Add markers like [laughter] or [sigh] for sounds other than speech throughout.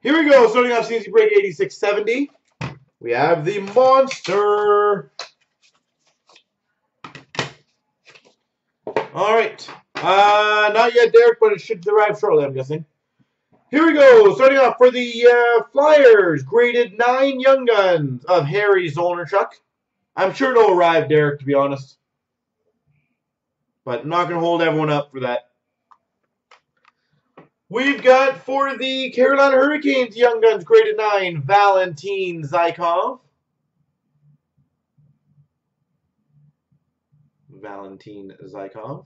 Here we go. Starting off CNC break 8670. We have the monster. All right. Uh, not yet, Derek, but it should arrive shortly, I'm guessing. Here we go. Starting off for the uh, Flyers, graded 9 Young Guns of Harry Zolnierczyk. I'm sure it'll arrive, Derek, to be honest. But I'm not going to hold everyone up for that. We've got for the Carolina Hurricanes Young Guns graded 9, Valentin Zykov. Valentin Zykov.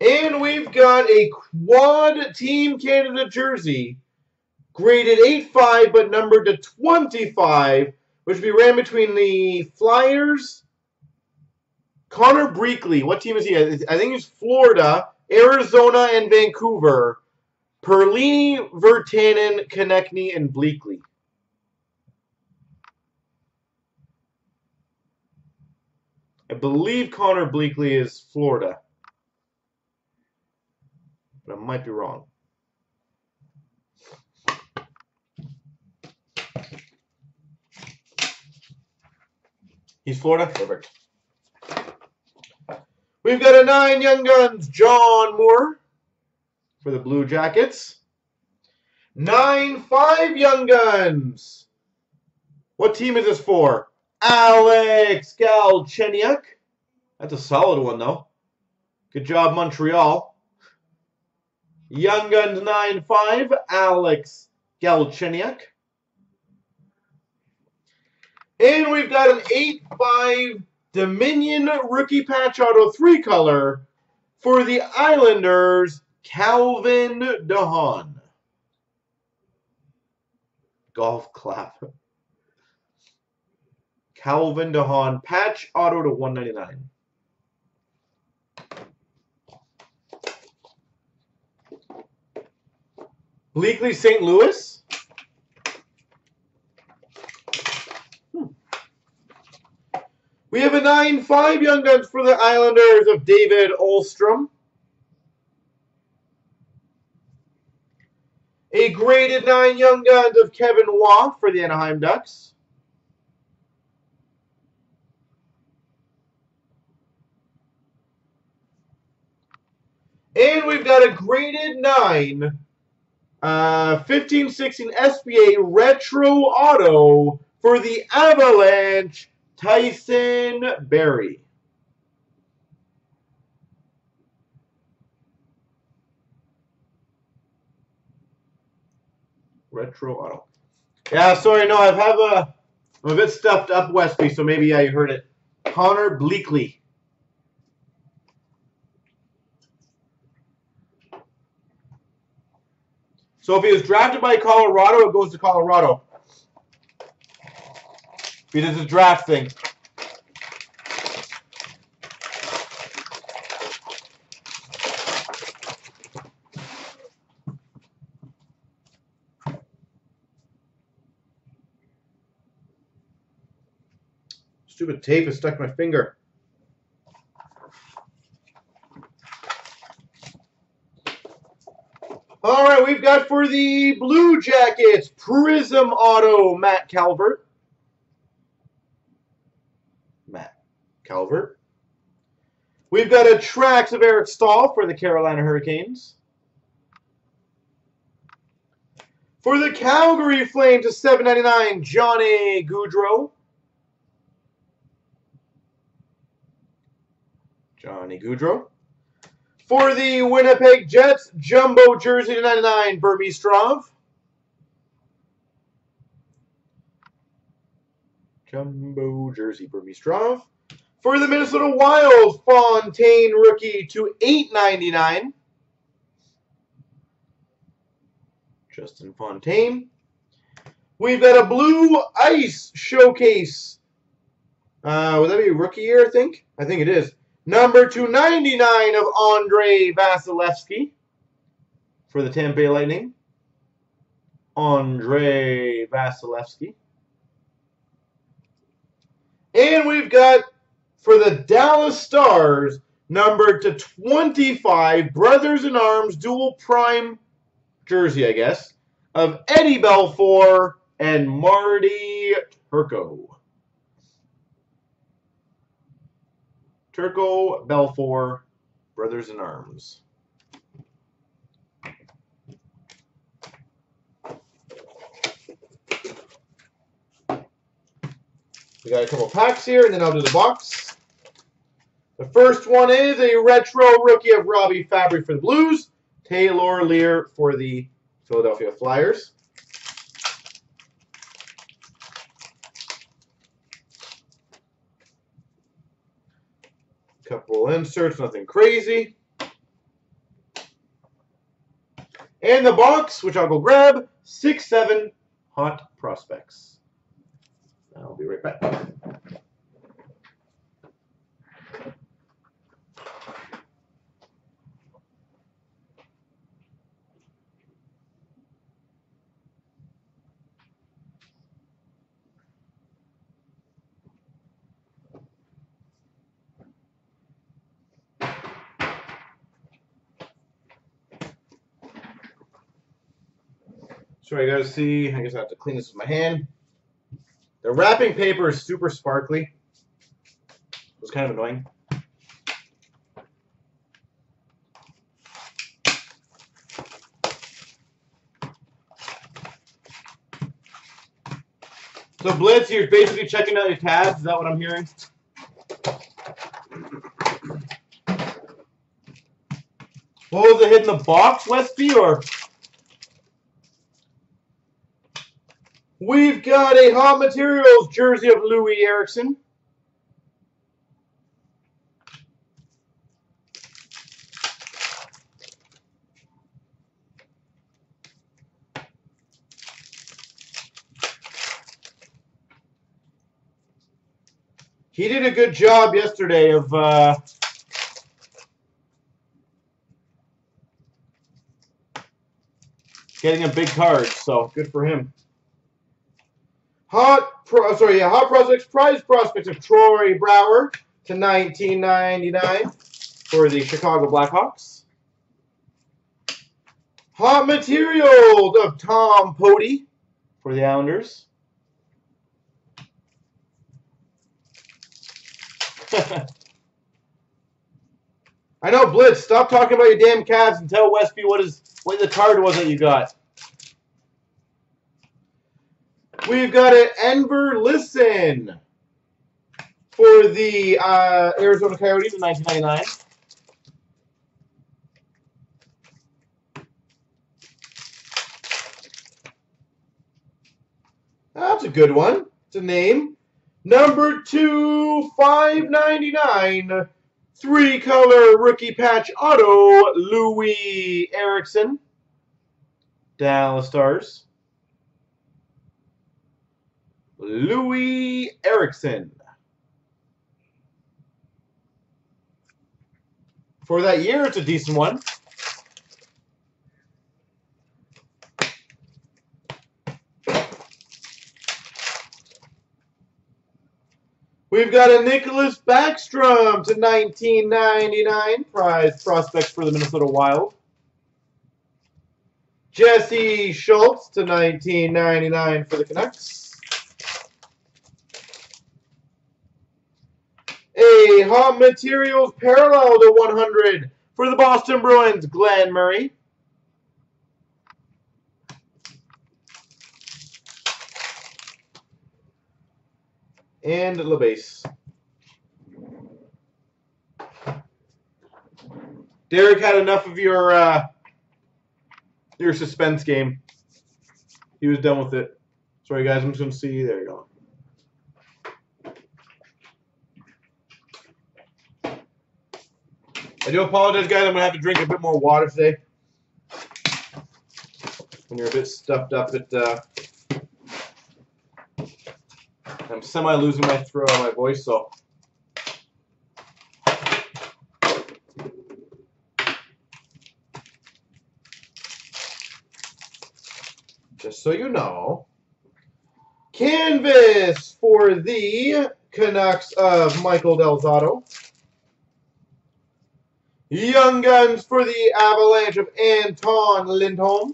And we've got a quad Team Canada jersey, graded 8-5 but numbered to 25, which we ran between the Flyers, Conner Bleackley. What team is he? I think he's Florida, Arizona, and Vancouver. Perlini, Virtanen, Konecny, and Bleackley. I believe Conner Bleackley is Florida but I might be wrong. He's Florida? Perfect. We've got a nine Young Guns, John Moore for the Blue Jackets. Nine five Young Guns. What team is this for? Alex Galchenyuk. That's a solid one, though. Good job, Montreal. Young Guns 9-5, Alex Galchenyuk. And we've got an 8-5 Dominion Rookie Patch Auto 3-color for the Islanders, Calvin de Haan. Golf clap. Calvin de Haan, Patch Auto to 199. Bleackley St. Louis. We have a 9-5 Young Guns for the Islanders of David Ullstrom. A graded 9 Young Guns of Kevin Waugh for the Anaheim Ducks. And we've got a graded 9 uh, 1516 SBA Retro Auto for the Avalanche, Tyson Barrie. Retro Auto. Yeah, sorry, no, I have a, I'm a bit stuffed up, Westby, so maybe yeah, you heard it. Conner Bleackley. So if he was drafted by Colorado, it goes to Colorado. He did the draft thing. Stupid tape is stuck my finger. All right, we've got for the Blue Jackets, Prism Auto, Matt Calvert. Matt Calvert. We've got a Tracks of Eric Staal for the Carolina Hurricanes. For the Calgary Flames, a 7.99, Johnny Gaudreau. Johnny Gaudreau. For the Winnipeg Jets, Jumbo Jersey to 99, Burmistrov. Jumbo Jersey, Burmistrov. For the Minnesota Wild, Fontaine Rookie to 8.99. Justin Fontaine. We've got a Blue Ice Showcase. Uh, would that be rookie year, I think? I think it is. Number 299 of Andre Vasilevskiy for the Tampa Bay Lightning. Andre Vasilevskiy. And we've got for the Dallas Stars, number to 25, Brothers in Arms, dual prime jersey, I guess, of Eddie Belfour and Marty Turco. Turco Belfour, brothers in arms. We got a couple packs here, and then I'll do the box. The first one is a retro rookie of Robby Fabbri for the Blues, Taylor Leier for the Philadelphia Flyers. Couple inserts, nothing crazy. And the box, which I'll go grab, six seven hot prospects. I'll be right back. Sorry, guys. See, I guess I have to clean this with my hand. The wrapping paper is super sparkly. It was kind of annoying. So Blitz, you're basically checking out your tabs. Is that what I'm hearing? What was it hitting the box, Westby, or? We've got a Hot Materials jersey of Loui Eriksson. He did a good job yesterday of uh, getting a big card, so good for him. Hot Pro, uh, sorry, yeah, Hot Prospects Prize Prospects of Troy Brouwer to 1999 for the Chicago Blackhawks. Hot Materials of Tom Poti for the Islanders. [laughs] I know, Blitz. Stop talking about your damn Cavs and tell Westby what is what the card was that you got. We've got an Enver Lisin for the uh, Arizona Coyotes in 1999. That's a good one. It's a name. Number two, 599, three-color rookie patch auto, Loui Eriksson, Dallas Stars. Loui Eriksson. For that year, it's a decent one. We've got a Niklas Backstrom to 1999 prize prospect for the Minnesota Wild. Jesse Schultz to 1999 for the Canucks. Hot Materials parallel to 100 for the Boston Bruins, Glen Murray. And LeBase. Derek had enough of your uh, your suspense game. He was done with it. Sorry, guys. I'm just going to see. There you go. I do apologize, guys. I'm going to have to drink a bit more water today. When you're a bit stuffed up, it, uh, I'm semi losing my throat, my voice, so. Just so you know, canvas for the Canucks of Michael Del Zotto. Young Guns for the Avalanche of Anton Lindholm.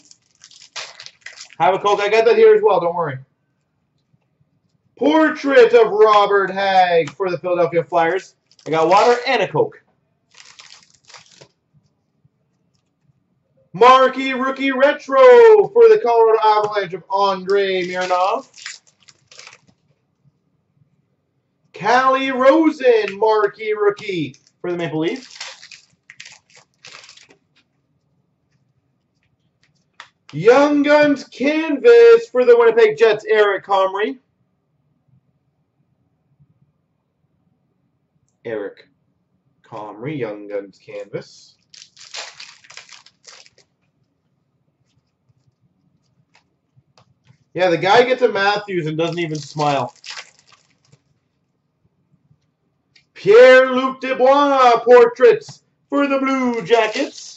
Have a Coke. I got that here as well. Don't worry. Portrait of Robert Hagg for the Philadelphia Flyers. I got water and a Coke. Marquee Rookie Retro for the Colorado Avalanche of Andre Mironov. Calle Rosen Marquee Rookie for the Maple Leafs. Young Guns Canvas for the Winnipeg Jets, Eric Comrie. Eric Comrie, Young Guns Canvas. Yeah, the guy gets a Matthews and doesn't even smile. Pierre-Luc Dubois portraits for the Blue Jackets.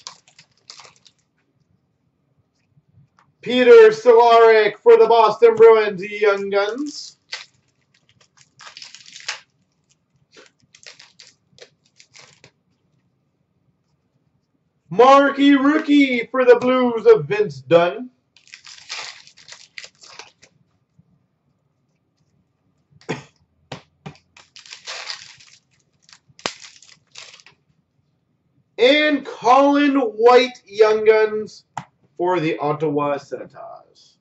Peter Cehlarik for the Boston Bruins Young Guns. Marquee Rookie for the Blues of Vince Dunn. And Colin White Young Guns for the Ottawa Senators.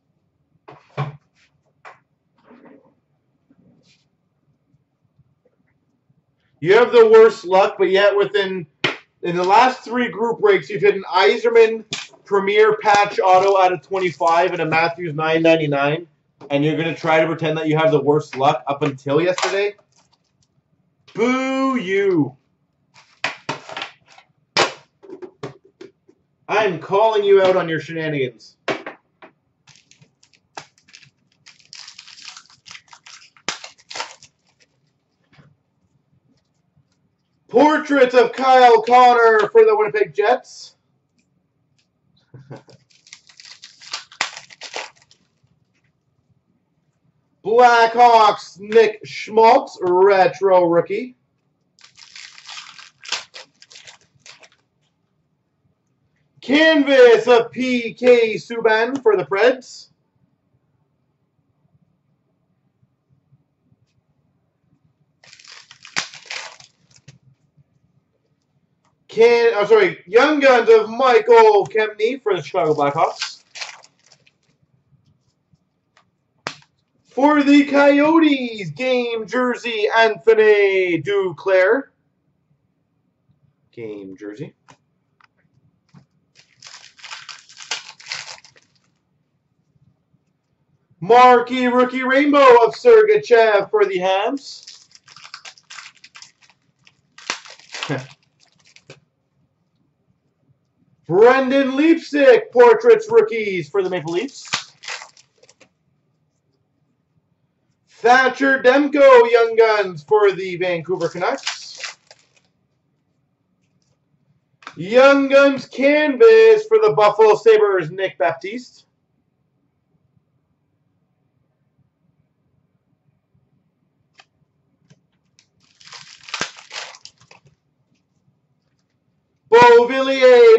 You have the worst luck, but yet within in the last three group breaks, you've hit an Yzerman Premier Patch Auto out of 25 and a Matthews 999, and you're going to try to pretend that you have the worst luck up until yesterday? Boo you! I'm calling you out on your shenanigans. Portrait of Kyle Connor for the Winnipeg Jets. [laughs] Blackhawks Nick Schmaltz, retro rookie. Canvas of PK Subban for the Preds. Can oh sorry, Young Guns of Michael Kempny for the Chicago Blackhawks. For the Coyotes, game jersey Anthony Duclair. Game jersey. Marquee Rookie Rainbow of Sergachev for the Habs. [laughs] Brendan Leipsic Portraits Rookies for the Maple Leafs. Thatcher Demko Young Guns for the Vancouver Canucks. Young Guns Canvas for the Buffalo Sabres, Nick Baptiste.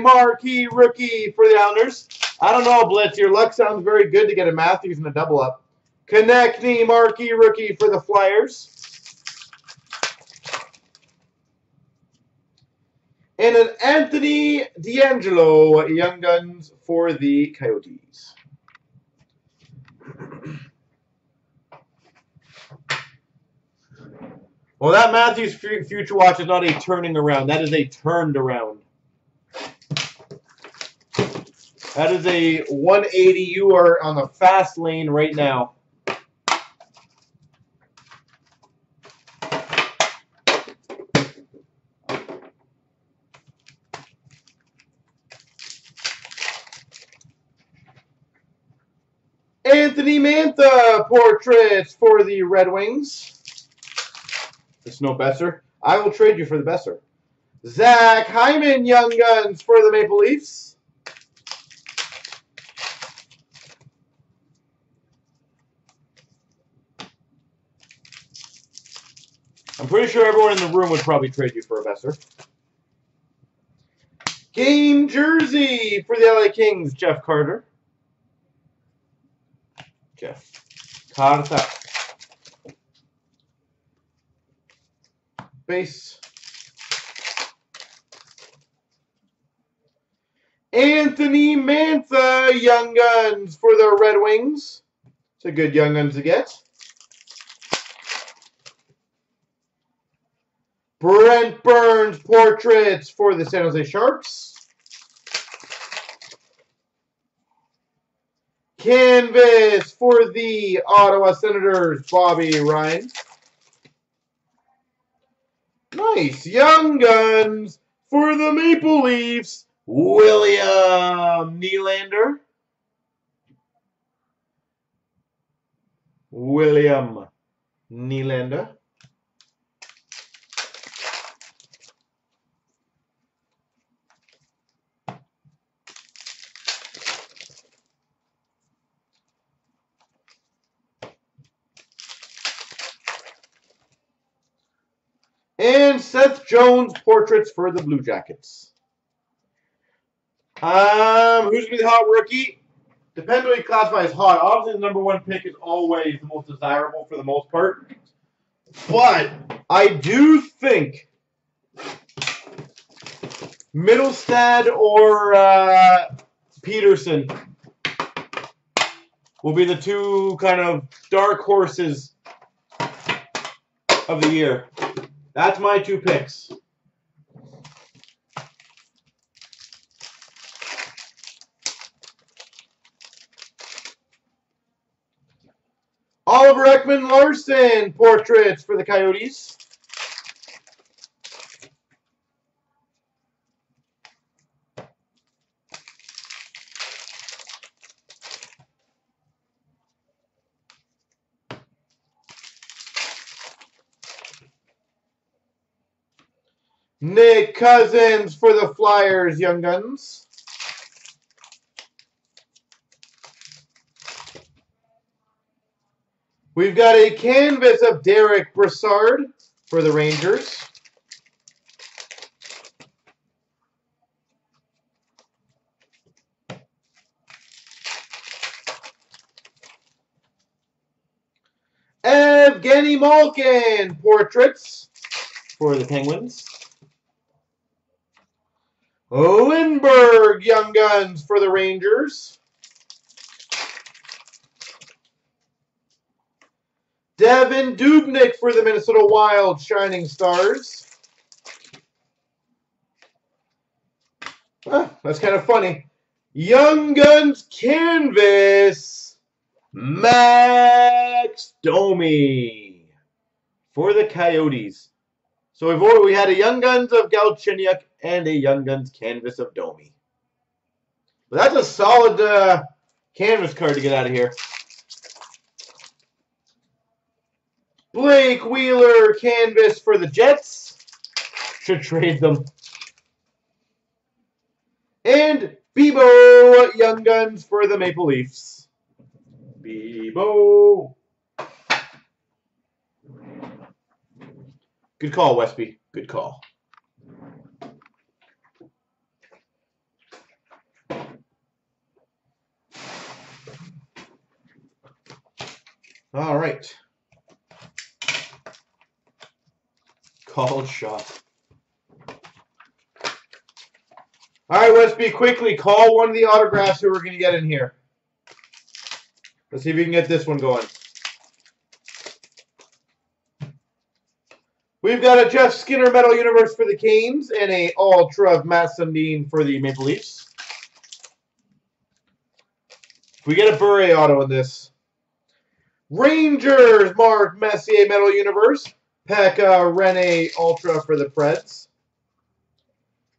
Marquee rookie for the Islanders. I don't know, Blitz. Your luck sounds very good to get a Matthews and a double up. Konecny marquee rookie for the Flyers. And an Anthony DeAngelo Young Guns for the Coyotes. Well, that Matthews Future Watch is not a turning around. That is a turned around. That is a 180. You are on the fast lane right now. Anthony Mantha portraits for the Red Wings. It's no Boeser. I will trade you for the Boeser. Zach Hyman Young Guns for the Maple Leafs. I'm pretty sure everyone in the room would probably trade you for a Boeser. Game jersey for the LA Kings, Jeff Carter. Okay. Carta. Base. Anthony Mantha, Young Guns for the Red Wings. It's a good Young Guns to get. Brent Burns Portraits for the San Jose Sharks. Canvas for the Ottawa Senators, Bobby Ryan. Nice. Young Guns for the Maple Leafs, William Nylander. William Nylander. And Seth Jones portraits for the Blue Jackets. Um, who's gonna be the hot rookie? Depends what you classify as hot. Obviously, the number one pick is always the most desirable for the most part. But I do think Mittelstadt or uh, Peterson will be the two kind of dark horses of the year. That's my two picks. Oliver Ekman Larsson portraits for the Coyotes. Nick Cousins for the Flyers, Young Guns. We've got a canvas of Derek Brassard for the Rangers. Evgeny Malkin portraits for the Penguins. Lindberg Young Guns for the Rangers. Devan Dubnyk for the Minnesota Wild Shining Stars. Ah, that's kind of funny. Young Guns Canvas. Max Domi for the Coyotes. So already, we had a Young Guns of Galchenyuk and a Young Guns canvas of Domi. But that's a solid uh, canvas card to get out of here. Blake Wheeler canvas for the Jets. Should trade them. And Bibeau Young Guns for the Maple Leafs. Bibeau. Good call, Westby. Good call. All right. Called shot. All right, Westby, quickly call one of the autographs who we're going to get in here. Let's see if we can get this one going. We've got a Jeff Skinner Metal Universe for the Canes and a Ultra of Mats Sundin for the Maple Leafs. We get a Bure auto in this. Rangers Mark Messier Metal Universe. Pekka Rinne Ultra for the Preds.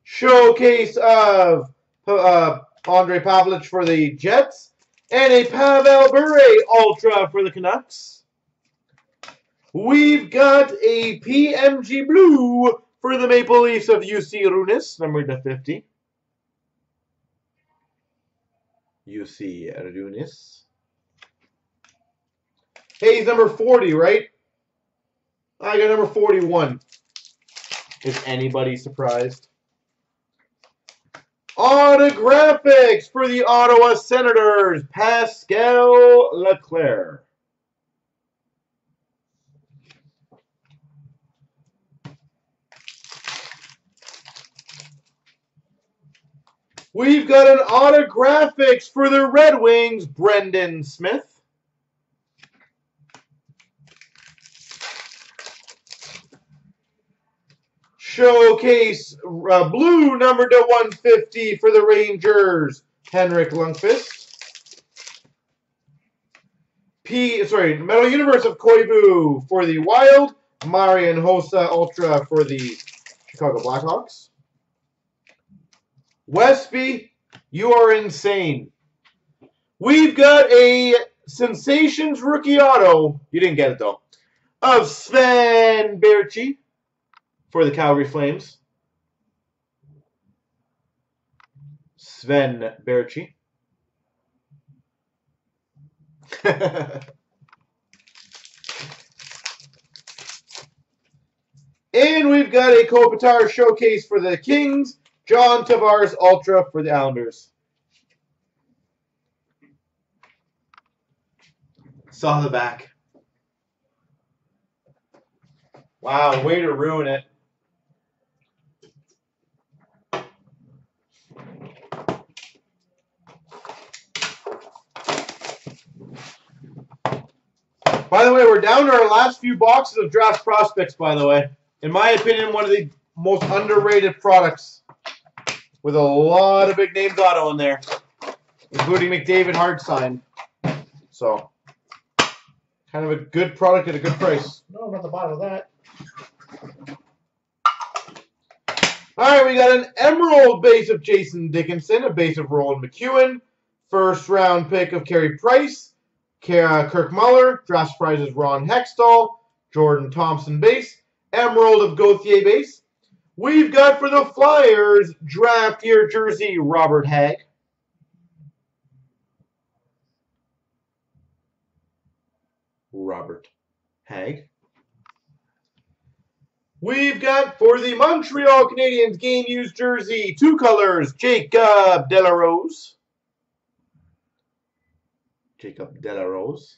Showcase of uh, Ondrej Pavelec for the Jets. And a Pavel Bure Ultra for the Canucks. We've got a PMG Blue for the Maple Leafs of Jussi Rynnas, number to 50. Jussi Rynnas. Hey, he's number 40, right? I got number 41. Is anybody surprised? Autographics for the Ottawa Senators, Pascal Leclaire. We've got an autographics for the Red Wings, Brendan Smith. Showcase uh, blue number to 150 for the Rangers, Henrik Lundqvist. P sorry, Metal Universe of Koivu for the Wild, Marian Hossa Ultra for the Chicago Blackhawks. Westby, you are insane. We've got a Sensations rookie auto. You didn't get it though. Of Sven Baertschi for the Calgary Flames. Sven Baertschi. [laughs] and we've got a Kopitar showcase for the Kings. John Tavares Ultra for the Islanders. Saw the back. Wow, way to ruin it. By the way, we're down to our last few boxes of draft prospects, by the way. In my opinion, one of the most underrated products with a lot of big names auto in there, including McDavid hard sign. So, kind of a good product at a good price. No, not the bottom of that. All right, we got an emerald base of Jason Dickinson, a base of Roland McKeown, first round pick of Carey Price, uh, Kirk Muller, draft prizes Ron Hextall, Jordan Thompson base, Emerald of Gauthier base. We've got for the Flyers draft year jersey Robert Hagg. Robert Hagg. We've got for the Montreal Canadiens game used jersey, two colors, Jacob de la Rose. Jacob de la Rose.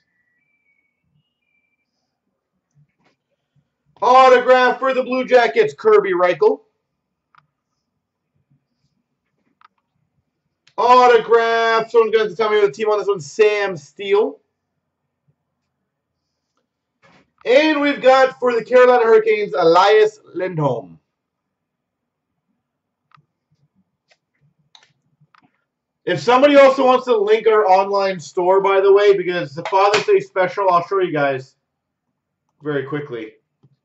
Autograph for the Blue Jackets, Kirby Rychel. Autograph, someone's going to tell me the team on this one, Sam Steel. And we've got for the Carolina Hurricanes, Elias Lindholm. If somebody also wants to link our online store, by the way, because the Father's Day special, I'll show you guys very quickly.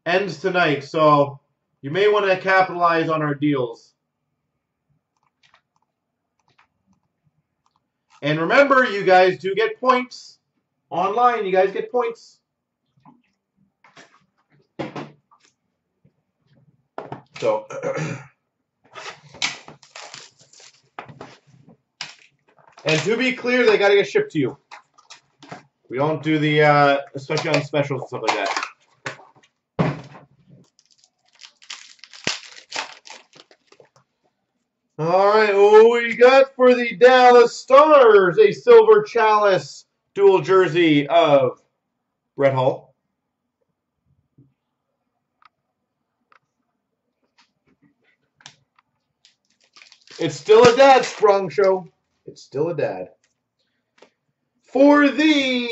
Ends tonight, so you may want to capitalize on our deals. And remember, you guys do get points. Online, you guys get points. So, [clears throat] and to be clear, they got to get shipped to you. We don't do the, uh, especially on specials and stuff like that. All right, what we got for the Dallas Stars? A silver chalice dual jersey of Brett Hull. It's still a dad sprung show. It's still a dad. For the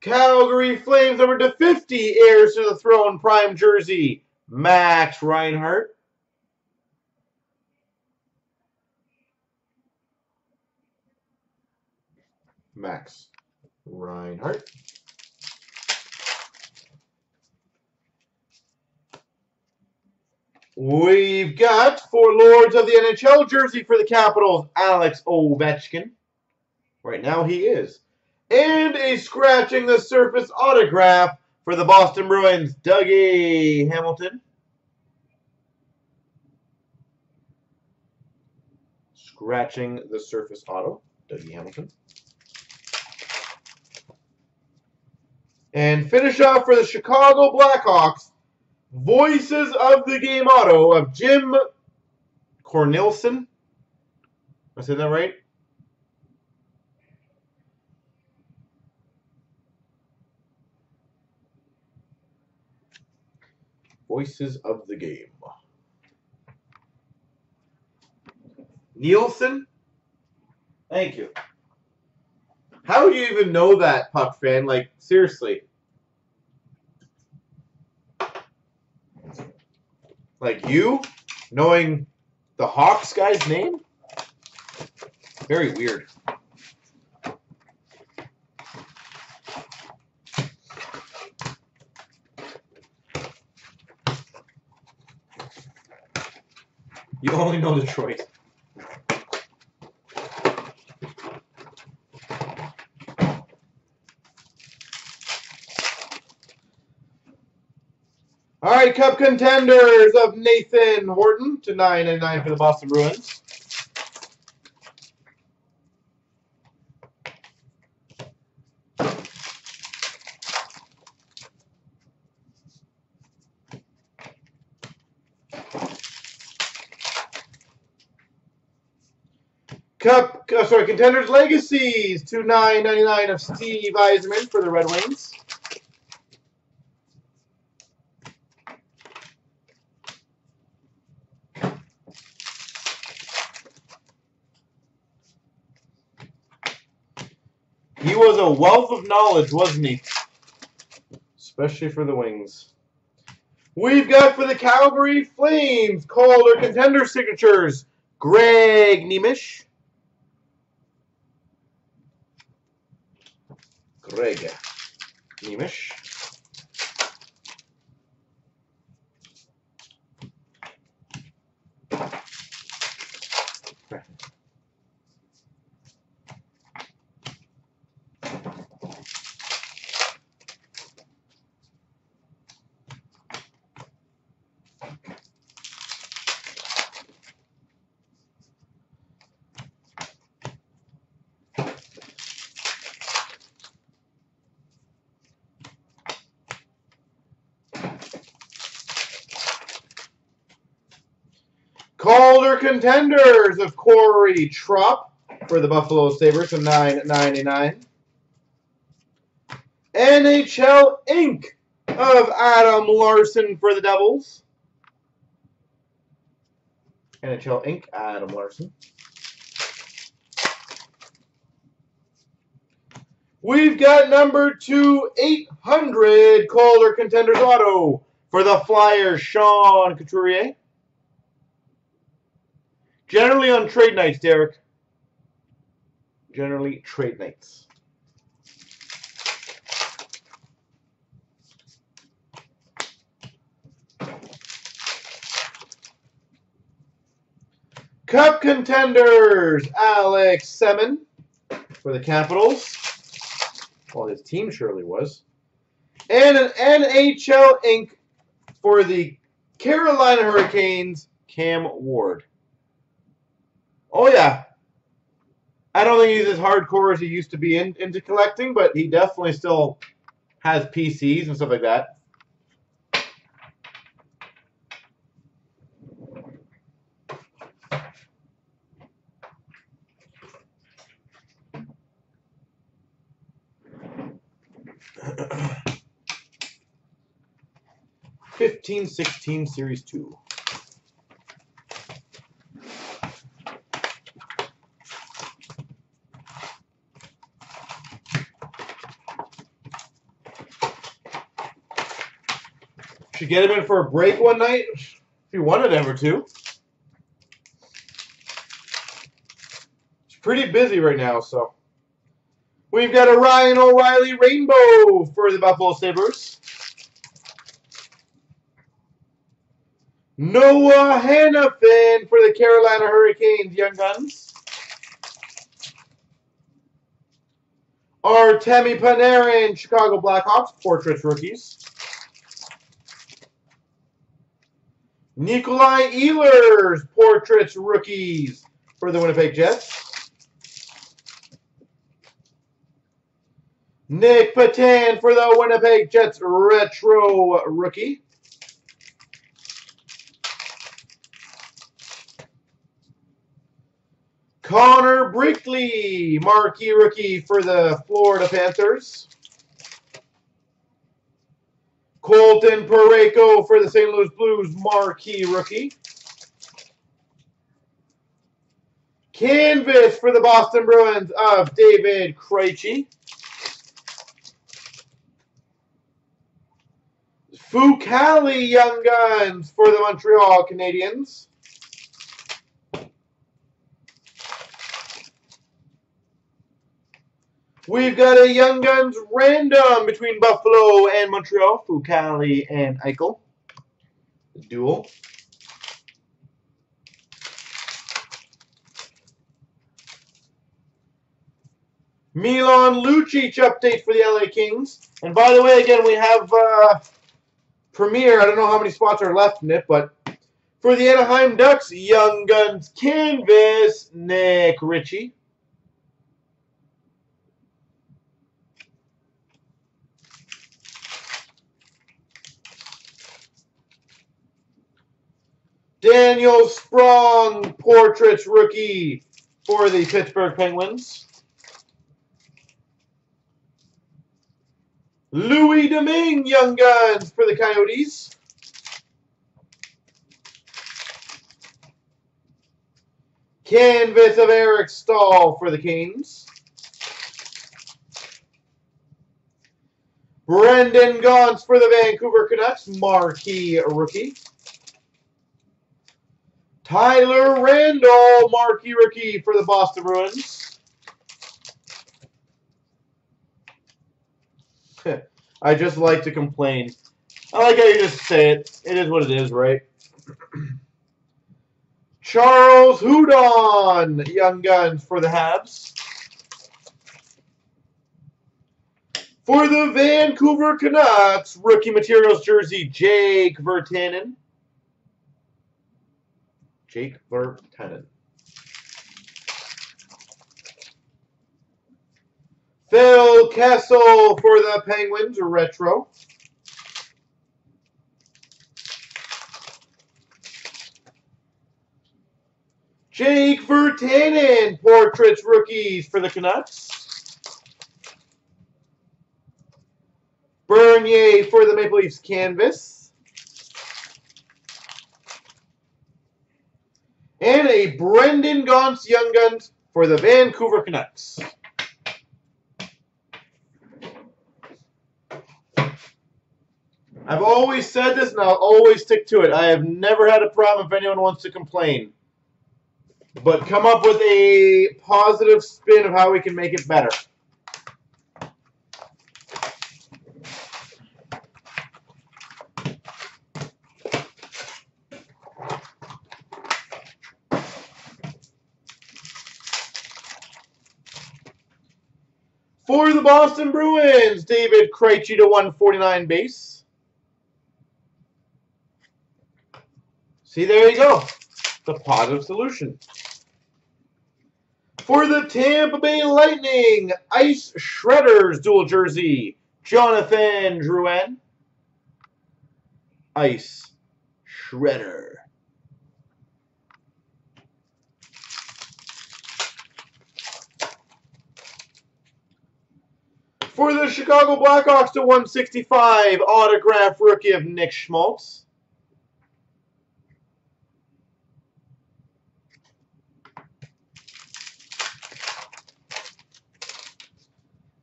Calgary Flames, number to 50, heirs to the throne, prime jersey, Max Reinhart. Max Reinhart. We've got for Lords of the NHL jersey for the Capitals, Alex Ovechkin. Right now he is. And a scratching the surface autograph for the Boston Bruins, Dougie Hamilton. Scratching the surface auto, Dougie Hamilton. And finish off for the Chicago Blackhawks, Voices of the Game auto of Jim Cornelison. I said that right? Voices of the game. Nielsen? Thank you. How do you even know that, Puck fan? Like, seriously. Like, you knowing the Hawks guy's name? Very weird. You only know Detroit. Cup contenders of Nathan Horton to 9.99 for the Boston Bruins. Cup, uh, sorry, Contenders Legacies to 9.99 of Steve Yzerman for the Red Wings. Wealth of knowledge, wasn't he? Especially for the Wings. We've got for the Calgary Flames, Calder contender signatures, Greg Nemisz. Greg Nemisz. Calder contenders of Corey Tropp for the Buffalo Sabres to 9.99. NHL Ink of Adam Larsson for the Devils. NHL Ink Adam Larsson. We've got number two, 800 Calder Contenders Auto for the Flyers, Sean Couturier. Generally on trade nights, Derek. Generally trade nights. Cup contenders, Alex Semin for the Capitals. Well, his team surely was. And an NHL Ink for the Carolina Hurricanes, Cam Ward. Oh, yeah. I don't think he's as hardcore as he used to be in, into collecting, but he definitely still has PCs and stuff like that. [clears throat] Fifteen sixteen series two. Get him in for a break one night if he wanted ever to. He's pretty busy right now, so. We've got a Ryan O'Reilly Rainbow for the Buffalo Sabres. Noah Hanifin for the Carolina Hurricanes Young Guns. Artemi Panarin, Chicago Blackhawks, Portraits Rookies. Nikolai Ehlers, Portraits Rookies for the Winnipeg Jets. Nic Petan for the Winnipeg Jets Retro Rookie. Connor Brickley, marquee rookie for the Florida Panthers. Colton Parayko for the St. Louis Blues, marquee rookie. Canvas for the Boston Bruins of David Krejci. Fucale Young Guns for the Montreal Canadiens. We've got a Young Guns random between Buffalo and Montreal. Fucale and Eichel. The duel. Milan Lucic update for the LA Kings. And by the way, again, we have uh, Premier. I don't know how many spots are left in it, but for the Anaheim Ducks, Young Guns Canvas, Nick Ritchie. Daniel Sprong, Portraits rookie for the Pittsburgh Penguins. Louis Domingue, Young Guns for the Coyotes. Canvas of Eric Staal for the Canes. Brendan Gaunce for the Vancouver Canucks, marquee rookie. Tyler Randell, marquee rookie for the Boston Bruins. [laughs] I just like to complain. I like how you just say it. It is what it is, right? [clears throat] Charles Hudon, Young Guns for the Habs. For the Vancouver Canucks, rookie materials jersey, Jake Virtanen. Jake Virtanen. Phil Kessel for the Penguins, retro. Jake Virtanen, portraits rookies for the Canucks. Bernier for the Maple Leafs canvas. And a Brendan Gaunce Young Guns for the Vancouver Canucks. I've always said this and I'll always stick to it. I have never had a problem if anyone wants to complain. But come up with a positive spin of how we can make it better. For the Boston Bruins, David Krejci to 149 base. See, there you go. The positive solution. For the Tampa Bay Lightning, Ice Shredders dual jersey, Jonathan Drouin. Ice Shredder. For the Chicago Blackhawks to 165, autograph rookie of Nick Schmaltz.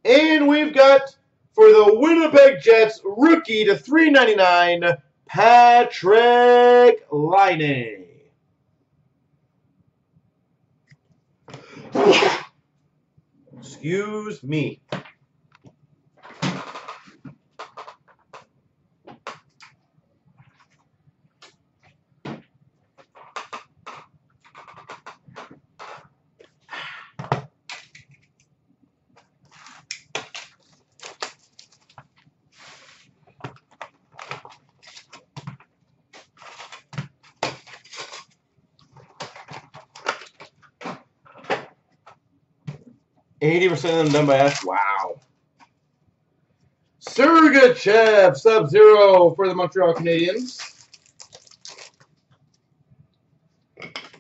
And we've got for the Winnipeg Jets rookie to 399, Patrick Laine. Excuse me. 80% of them done by us. Wow. Sergachev, Sub-Zero for the Montreal Canadiens.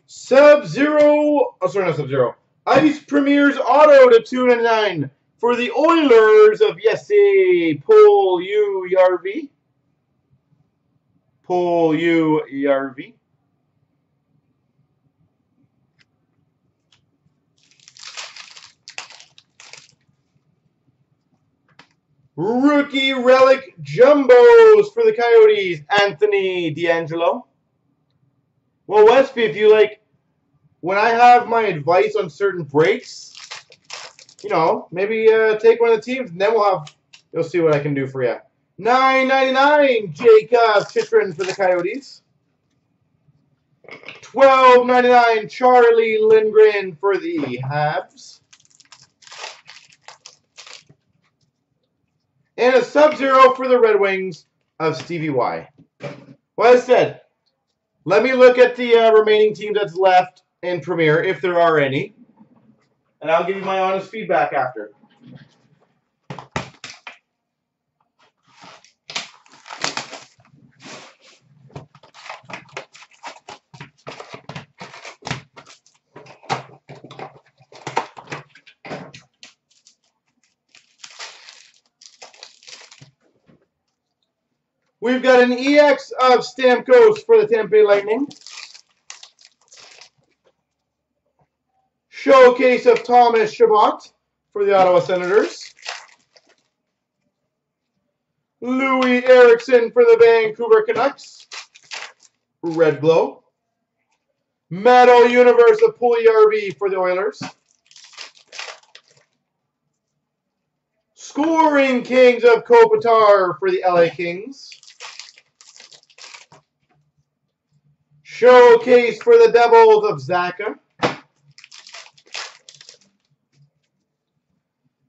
Sub-Zero, oh sorry, not Sub-Zero. Ice Premier's Auto to 299 for the Oilers of Jesse Puljujarvi. Paul U. Yarvi. Rookie Relic Jumbos for the Coyotes, Anthony DeAngelo. Well, Westby, if you like, when I have my advice on certain breaks, you know, maybe uh, take one of the teams, and then we'll have, you'll see what I can do for you. Nine ninety nine, Jakob Chychrun for the Coyotes. Twelve ninety nine, Charlie Lindgren for the Habs. And a Sub-Zero for the Red Wings of Stevie Y. Well, as I said, let me look at the uh, remaining teams that's left in Premier, if there are any. And I'll give you my honest feedback after. We've got an EX of Stamkos for the Tampa Lightning. Showcase of Thomas Chabot for the Ottawa Senators. Loui Eriksson for the Vancouver Canucks. Red Glow. Metal Universe of Puljujarvi for the Oilers. Scoring Kings of Kopitar for the LA Kings. Showcase for the Devils of Zacha.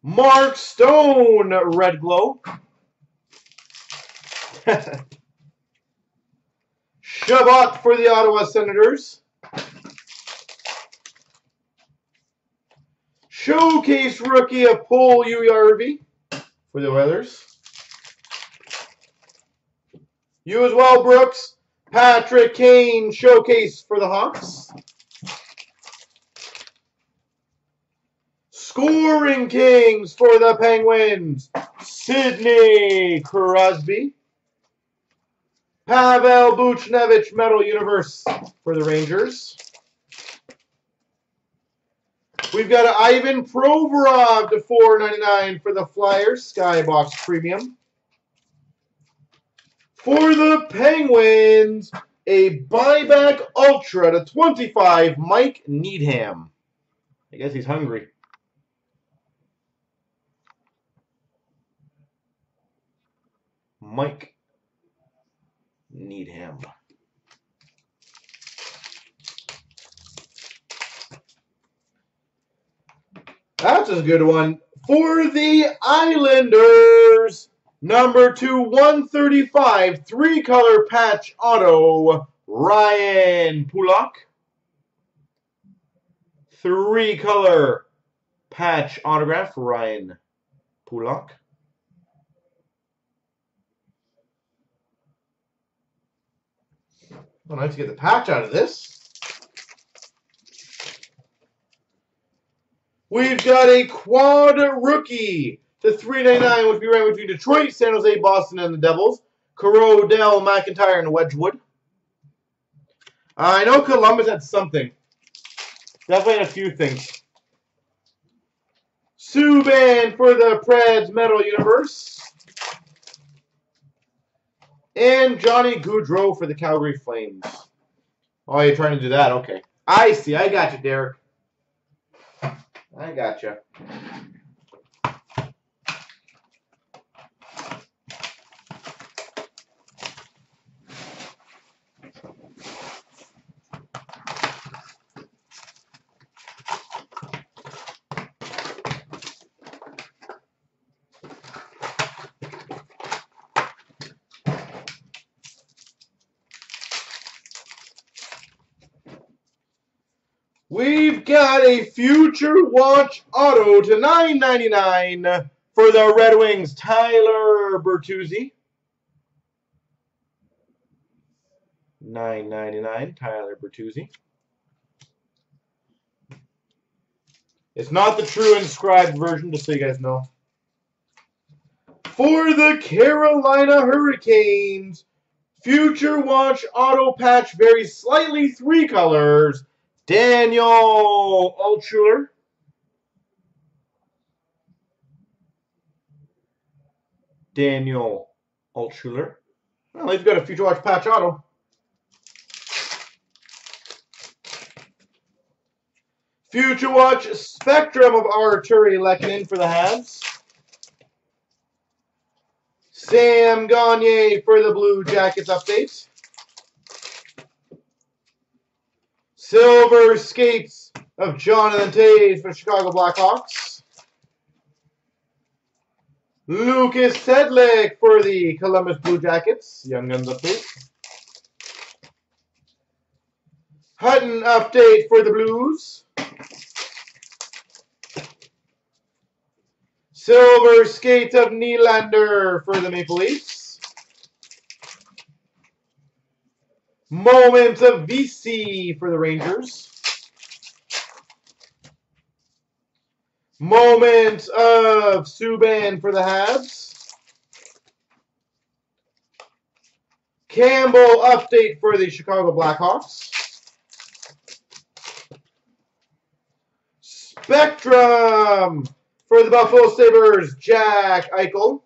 Mark Stone, Red Glow. [laughs] Chabot for the Ottawa Senators. Showcase rookie of Paul Puljujarvi for the Oilers. You as well, Brooks. Patrick Kane showcase for the Hawks. Scoring Kings for the Penguins. Sidney Crosby. Pavel Buchnevich Metal Universe for the Rangers. We've got Ivan Provorov to 4.99 for the Flyers Skybox Premium. For the Penguins, a buyback ultra to 25, Mike Needham. I guess he's hungry. Mike Needham. That's a good one. For the Islanders, Number two, 135, three-color patch auto, Ryan Pulock. Three-color patch autograph, Ryan Pulock. Well, nice to get the patch out of this. We've got a quad rookie to 399, which we ran between Detroit, San Jose, Boston, and the Devils. Coreau, Dell, McIntyre, and Wedgewood. Uh, I know Columbus had something. Definitely had a few things. Subban for the Preds Metal Universe. And Johnny Gaudreau for the Calgary Flames. Oh, you're trying to do that? Okay. I see. I got you, Derek. I got you. We've got a Future Watch Auto to $9.99 for the Red Wings, Tyler Bertuzzi. $9.99, Tyler Bertuzzi. It's not the true inscribed version, just so you guys know. For the Carolina Hurricanes, Future Watch Auto Patch, very slightly three colors, Daniel Altshuller. Daniel Altshuller. Well, he's got a Future Watch Patch Auto. Future Watch Spectrum of Artturi Lehkonen for the Habs. Sam Gagner for the Blue Jackets update. Silver Skates of Jonathan Toews for Chicago Blackhawks. Lukas Sedlak for the Columbus Blue Jackets. Young Guns update. Hutton update for the Blues. Silver Skates of Nylander for the Maple Leafs. Moments of VC for the Rangers. Moments of Subban for the Habs. Campbell update for the Chicago Blackhawks. Spectrum for the Buffalo Sabres, Jack Eichel.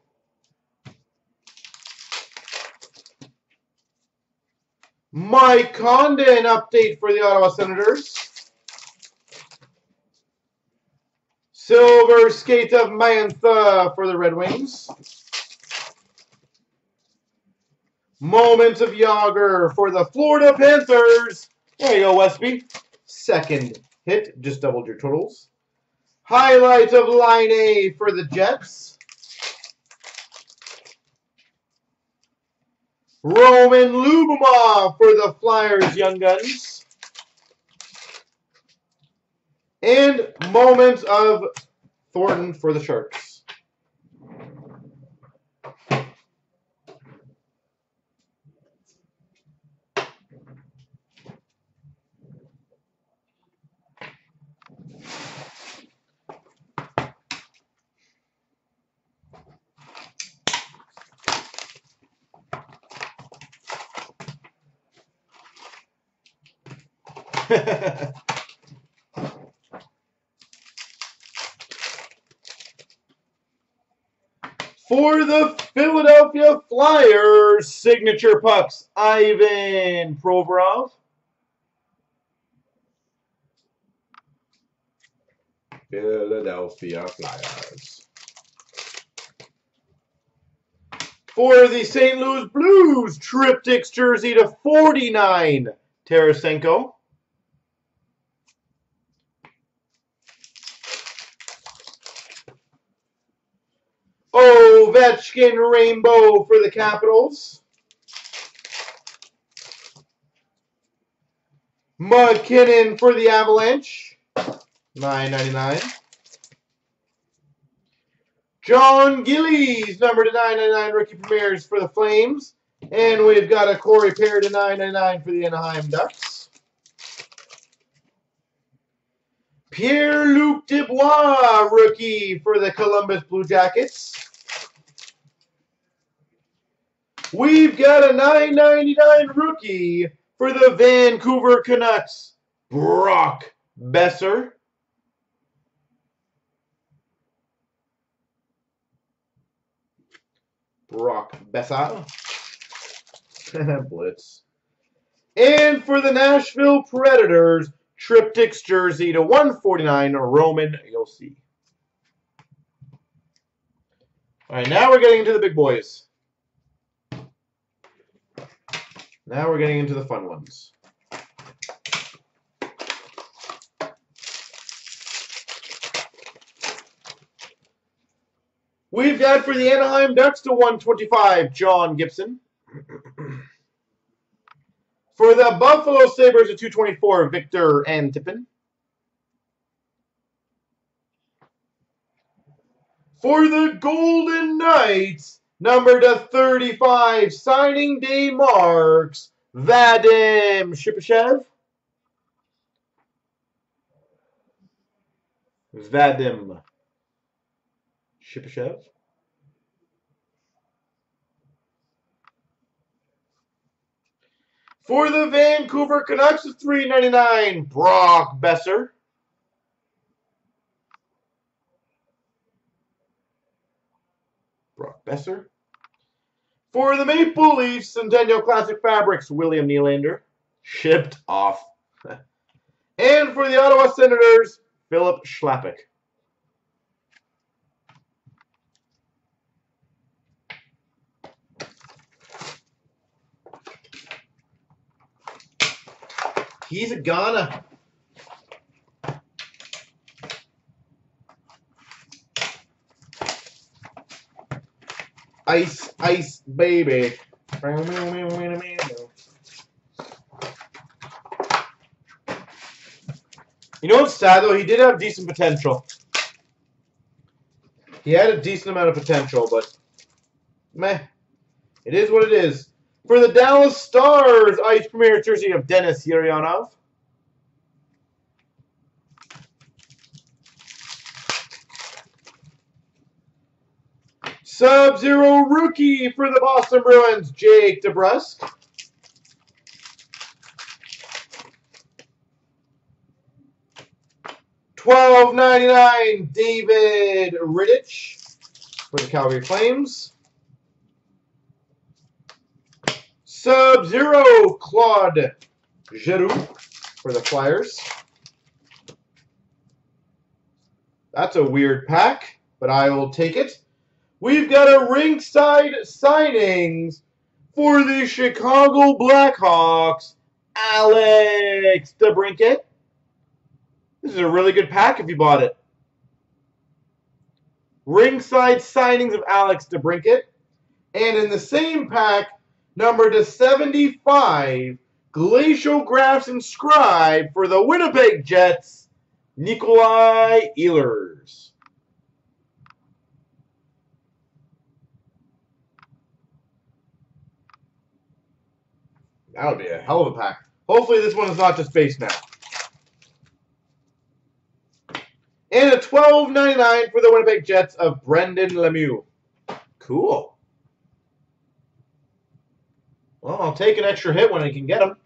Mike Condon update for the Ottawa Senators. Silver skate of Mantha for the Red Wings. Moments of Jagr for the Florida Panthers. There you go, Westby. Second hit, just doubled your totals. Highlight of Laine for the Jets. Roman Lyubimov for the Flyers Young Guns. And moments of Thornton for the Sharks. For the Philadelphia Flyers, signature pucks, Ivan Provorov. Philadelphia Flyers. For the St. Louis Blues, Triptychs jersey to 49, Tarasenko. Ovechkin Rainbow for the Capitals. MacKinnon for the Avalanche. 9.99. Jon Gillies, number to 9.99 rookie premieres for the Flames. And we've got a Corey Perry to 9.99 for the Anaheim Ducks. Pierre-Luc Dubois, rookie for the Columbus Blue Jackets. We've got a 9.99 rookie for the Vancouver Canucks, Brock Boeser. Brock Boeser. [laughs] Blitz. And for the Nashville Predators, Triptychs jersey to 149, Roman Josi. All right, now we're getting into the big boys. Now we're getting into the fun ones. We've got for the Anaheim Ducks to 125, John Gibson. [clears throat] for the Buffalo Sabres to 224, Viktor Antipin. For the Golden Knights, Number to 35, signing day marks, Vadim Shipachyov. Vadim Shipachyov. For the Vancouver Canucks, three ninety nine. Brock Boeser. Boeser. For the Maple Leafs, Centennial Classic Fabrics, William Nylander. Shipped off. [laughs] and for the Ottawa Senators, Filip Chlapik. He's a Ghana. Ice, ice, baby. You know what's sad though? He did have decent potential. He had a decent amount of potential, but meh. It is what it is. For the Dallas Stars, Ice Premier jersey of Denis Gurianov. Sub-Zero rookie for the Boston Bruins, Jake DeBrusk. Twelve ninety nine, David Rittich for the Calgary Flames. Sub-Zero Claude Giroux for the Flyers. That's a weird pack, but I will take it. We've got a ringside signings for the Chicago Blackhawks, Alex DeBrincat. This is a really good pack if you bought it. Ringside signings of Alex DeBrincat. And in the same pack, number to 75, Glacial Graphs inscribed for the Winnipeg Jets, Nikolai Ehlers. That would be a hell of a pack. Hopefully this one is not just base now. And a twelve ninety nine for the Winnipeg Jets of Brendan Lemieux. Cool. Well, I'll take an extra hit when I can get them.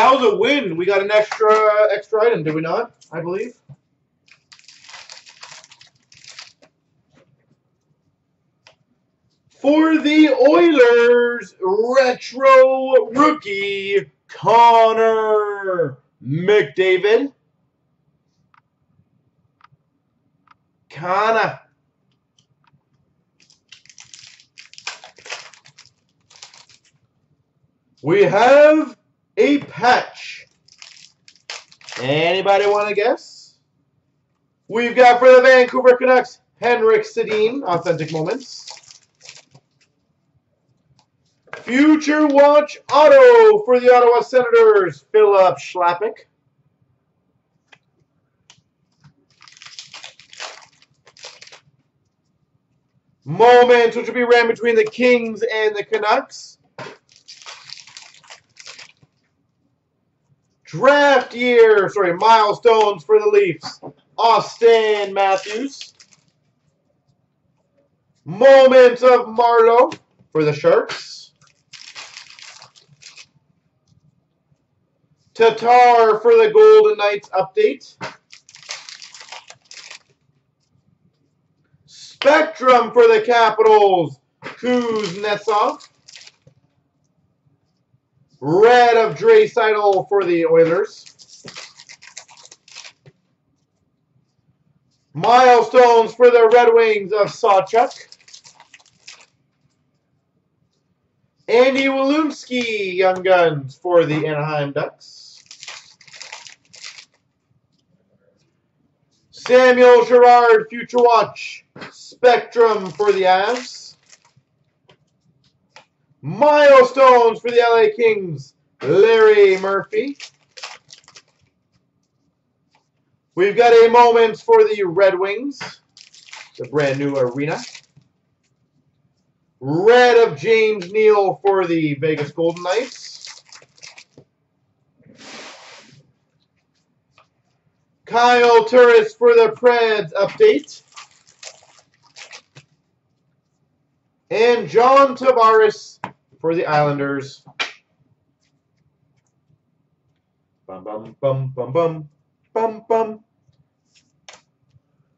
That was a win. We got an extra extra item, did we not? I believe. For the Oilers, retro rookie Connor McDavid. Connor. We have a patch. Anybody want to guess? We've got for the Vancouver Canucks, Henrik Sedin, Authentic Moments. Future Watch Auto for the Ottawa Senators, Filip Chlapik. Moments, which will be ran between the Kings and the Canucks. Draft year, sorry, milestones for the Leafs. Auston Matthews. Moments of Marleau for the Sharks. Tatar for the Golden Knights update. Spectrum for the Capitals, Kuznetsov. Red of Draisaitl for the Oilers. Milestones for the Red Wings of Sawchuk. Andy Welinski, Young Guns for the Anaheim Ducks. Samuel Girard, Future Watch, Spectrum for the Avs. Milestones for the LA Kings, Larry Murphy. We've got a Moments for the Red Wings. The brand new arena. Red of James Neal for the Vegas Golden Knights. Kyle Turris for the Preds update. And John Tavares for the Islanders. Bum bum bum bum bum bum bum.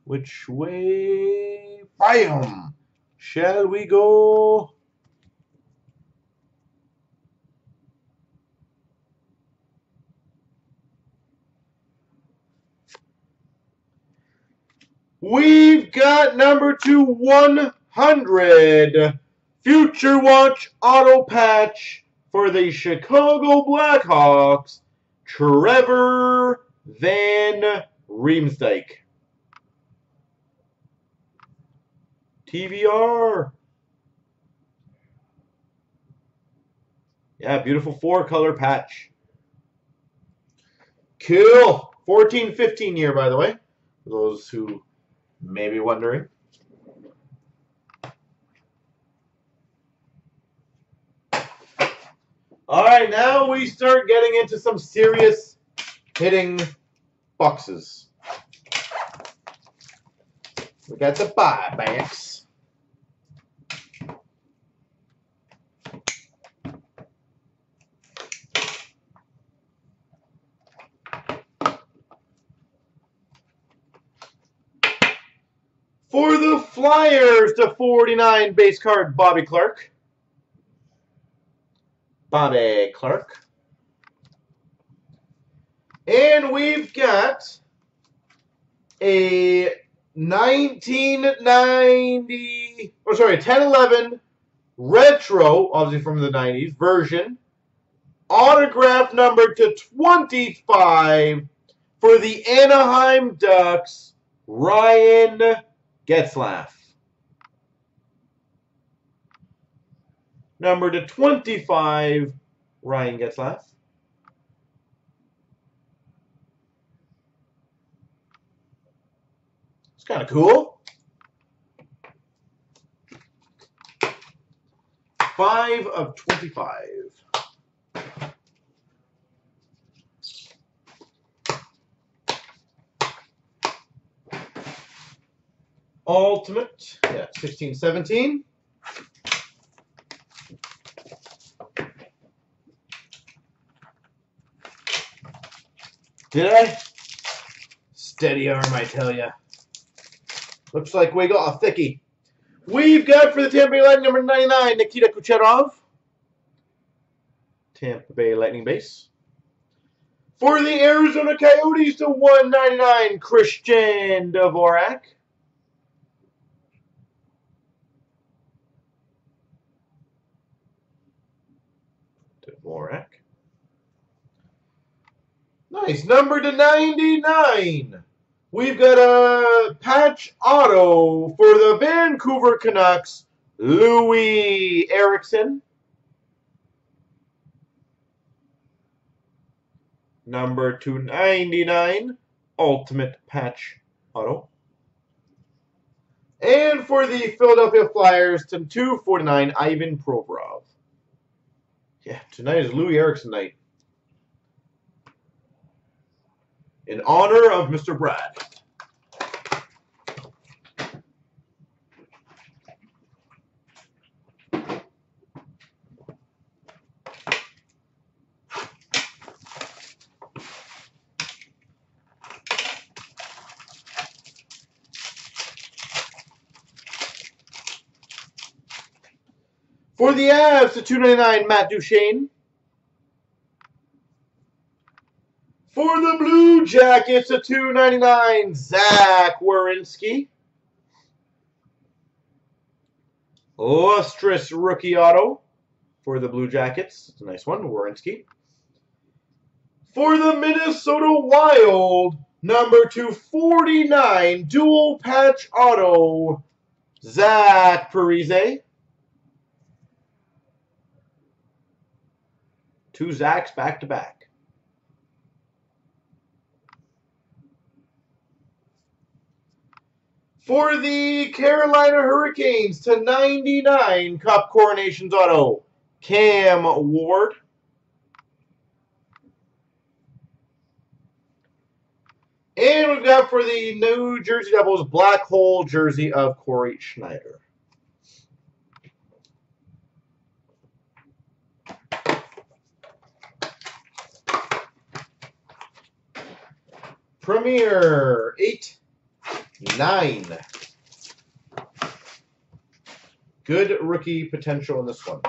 Which way, bam, shall we go? We've got number two, 100. Future Watch auto patch for the Chicago Blackhawks, Trevor Van Riemsdyk. TVR. Yeah, beautiful four color patch. Cool. 14 15 year, by the way, for those who may be wondering. All right, now we start getting into some serious hitting boxes. We got the buybacks. For the Flyers, to 49 base card, Bobby Clarke. Bobby Clarke. And we've got a 1990, or sorry, 1011 retro, obviously from the 90s version, autograph number to 25 for the Anaheim Ducks, Ryan Getzlaf. Number to 25, Ryan Getzlaf. It's kind of cool. Five of 25. Ultimate, yeah, 16, 17. Did I? Steady arm, I tell ya. Looks like we got a thickie. We've got for the Tampa Bay Lightning number 99, Nikita Kucherov. Tampa Bay Lightning base. For the Arizona Coyotes to 199, Christian. Dvorak. Nice. Number to 99. We've got a patch auto for the Vancouver Canucks, Loui Eriksson. Number 299, Ultimate Patch Auto. And for the Philadelphia Flyers, to 249, Ivan Provorov. Yeah, tonight is Loui Eriksson night. In honor of Mr. Brad. For the Avs, the 299 Matt Duchene. For the Blue Jackets, a 299 Zach Werenski. Lustrous rookie auto for the Blue Jackets. It's a nice one, Werenski. For the Minnesota Wild, number 249, dual patch auto, Zach Parise. Two Zachs back to back. For the Carolina Hurricanes to 99 Cup Coronations Auto, Cam Ward. And we've got for the New Jersey Devils black hole jersey of Cory Schneider. Premier 8 9. Good rookie potential in this one.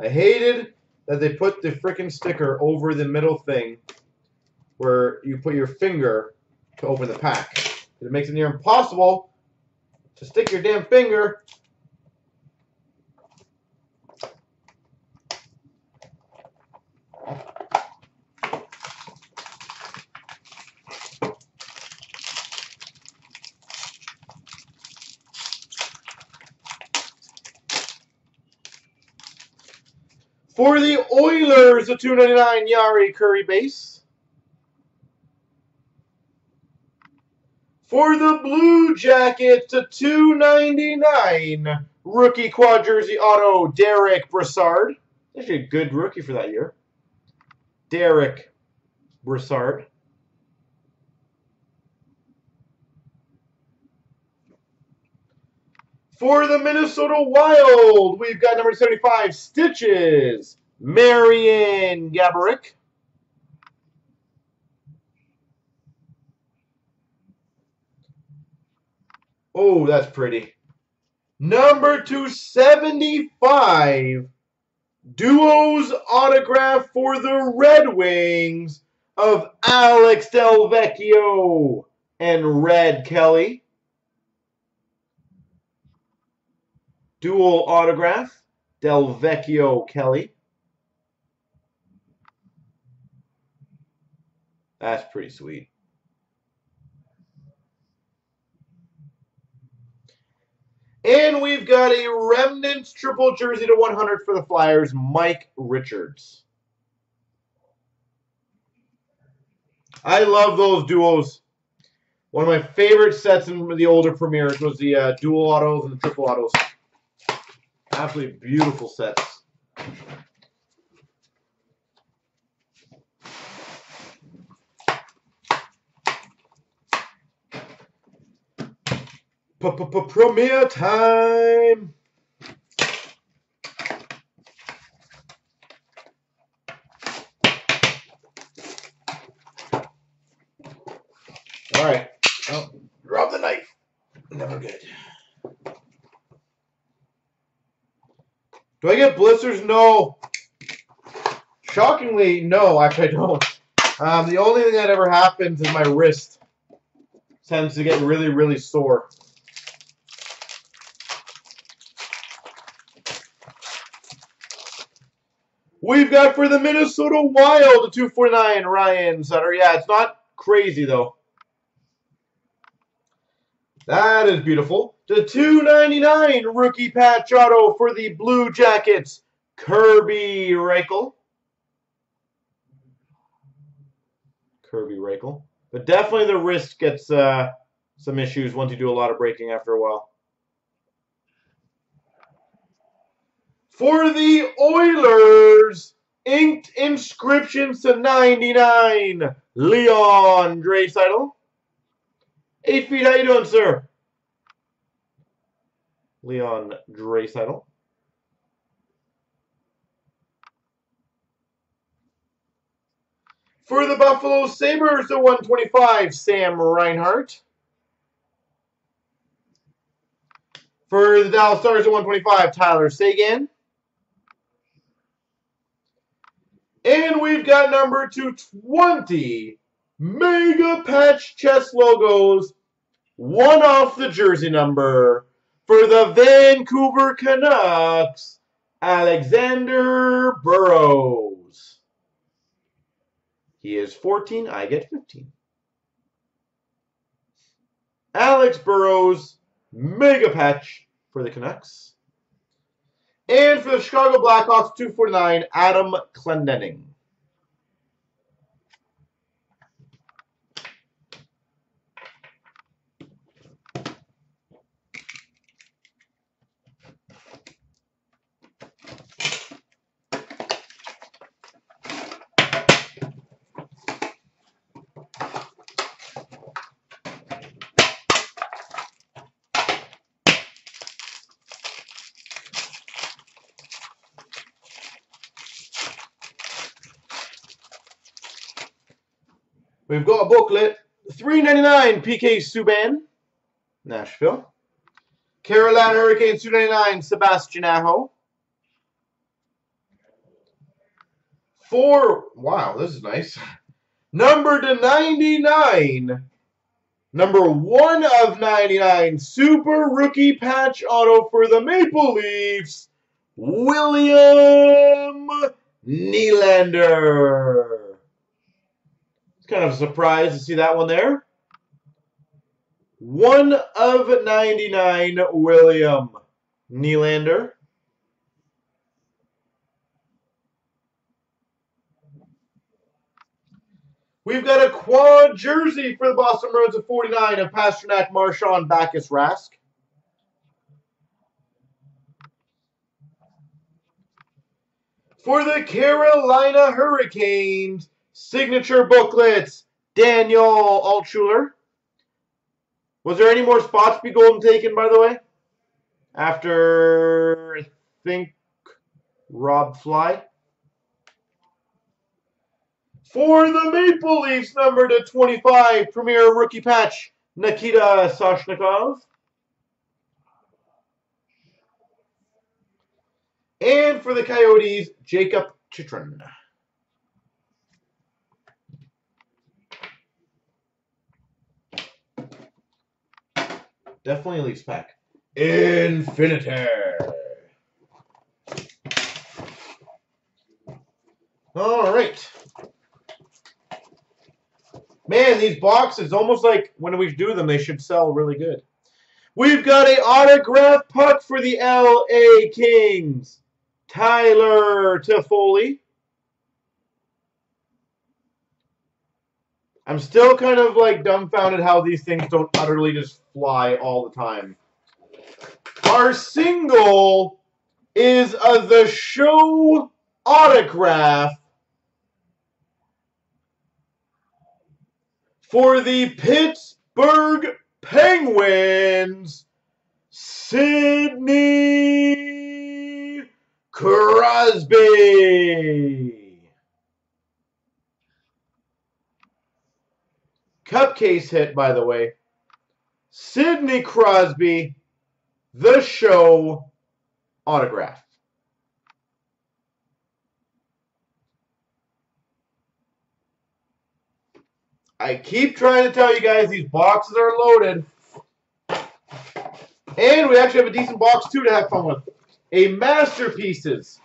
I hated that they put the freaking sticker over the middle thing where you put your finger to open the pack. It makes it near impossible to stick your damn finger For the Oilers, the 299 Jari Kurri base. For the Blue Jackets, the 299 rookie quad jersey auto, Derick Brassard. Actually a good rookie for that year. Derick Brassard. For the Minnesota Wild, we've got number 75, Stitches, Marian Gaborik. Oh, that's pretty. Number 275, Duos autograph for the Red Wings of Alex Delvecchio and Red Kelly. Dual autograph, Delvecchio Kelly. That's pretty sweet. And we've got a Remnants triple jersey to 100 for the Flyers, Mike Richards. I love those duos. One of my favorite sets in the older premieres was the uh, dual autos and the triple autos. Absolutely beautiful sets. Premier time. All right. Oh, drop the knife. Never good. Do I get blisters? No. Shockingly, no. Actually, I don't. Um, the only thing that ever happens is my wrist tends to get really, really sore. We've got for the Minnesota Wild a 249 Ryan Suter. Yeah, it's not crazy though. That is beautiful. The 299 rookie patch auto for the Blue Jackets, Kirby Rychel. Kirby Rychel. But definitely the wrist gets uh, some issues once you do a lot of breaking after a while. For the Oilers, inked inscriptions to 99, Leon Draisaitl. Eight feet, how you doing, sir? Leon Draisaitl. For the Buffalo Sabres, the 125, Sam Reinhart. For the Dallas Stars, the 125, Tyler Seguin. And we've got number 220, Mega Patch chest logos, one off the jersey number for the Vancouver Canucks, Alexander Burrows. He is 14, I get 15. Alex Burrows, Mega Patch for the Canucks. And for the Chicago Blackhawks, 249, Adam Clendening. We've got a booklet. 399 PK Subban, Nashville. Carolina Hurricanes 299 Sebastian Aho. Four, wow, this is nice. Number to 99. Number 1 of 99. Super Rookie Patch Auto for the Maple Leafs. William Nylander. Kind of a surprise to see that one there. 1 of 99, William Nylander. We've got a quad jersey for the Boston Bruins of 49 of Pastrnak, Marchand, Backes, Rask. For the Carolina Hurricanes, signature booklets, Daniel Altshuller. Was there any more spots be golden taken, by the way? After, I think, Rob Fly. For the Maple Leafs, number to 25, Premier Rookie Patch, Nikita Soshnikov. And for the Coyotes, Jakob Chychrun. Definitely a Leafs pack. Infinity. All right. Man, these boxes, almost like when we do them, they should sell really good. We've got a autograph puck for the LA Kings. Tyler Toffoli. I'm still kind of like dumbfounded how these things don't utterly just fly all the time. Our single is a The Show autograph for the Pittsburgh Penguins, Sidney Crosby. Cupcase hit, by the way. Sidney Crosby, The Show autograph. I keep trying to tell you guys these boxes are loaded. And we actually have a decent box too to have fun with. A masterpieces.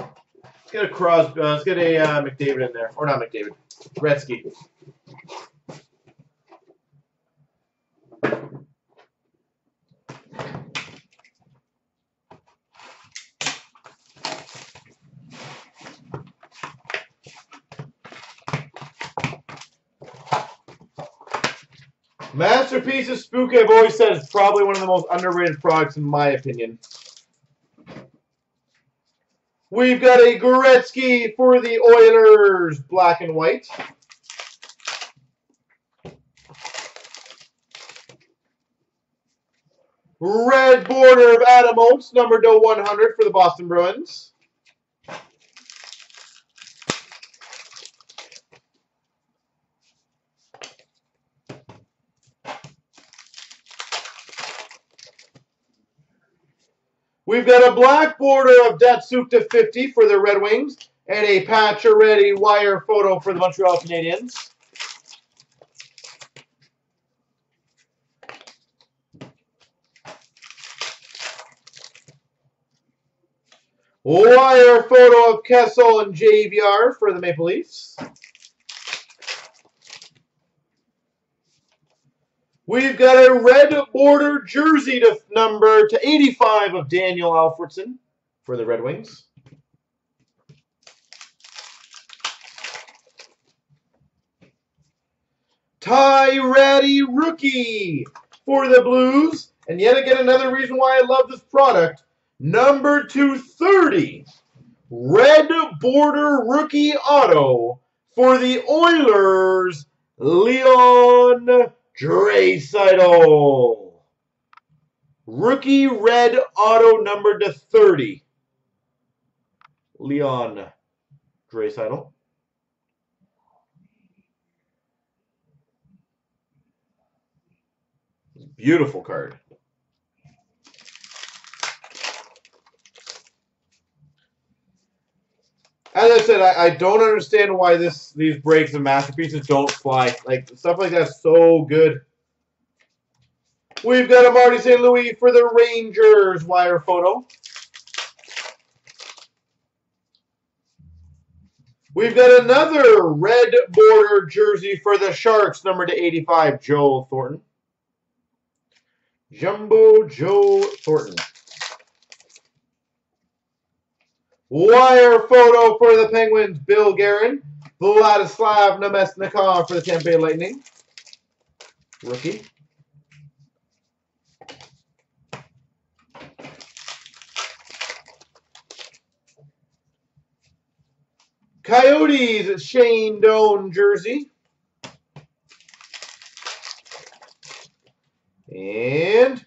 Let's get a cross. Uh, let's get a uh, McDavid in there, or not McDavid, Gretzky. Masterpieces Spooky, I've always said, is probably one of the most underrated products in my opinion. We've got a Gretzky for the Oilers, black and white. Red border of Adam Oates, number to 100 for the Boston Bruins. We've got a black border of Datsyuk to 50 for the Red Wings and a patch ready wire photo for the Montreal Canadiens. Wire photo of Kessel and JVR for the Maple Leafs. We've got a red border jersey to number to 85 of Daniel Alfredsson for the Red Wings. Ty Rattie rookie for the Blues. And yet again, another reason why I love this product. Number 230, red border rookie auto for the Oilers, Leon Draisaitl. Rookie red auto number to 30. Leon Draisaitl. Beautiful card. As I said, I, I don't understand why this these breaks and masterpieces don't fly. Like stuff like that's so good. We've got a Marty St. Louis for the Rangers wire photo. We've got another red border jersey for the Sharks, number to 85, Joe Thornton. Jumbo Joe Thornton. Wire photo for the Penguins, Bill Guerin. Vladislav Namestnikov for the Tampa Bay Lightning. Rookie. Coyotes, Shane Doan jersey. And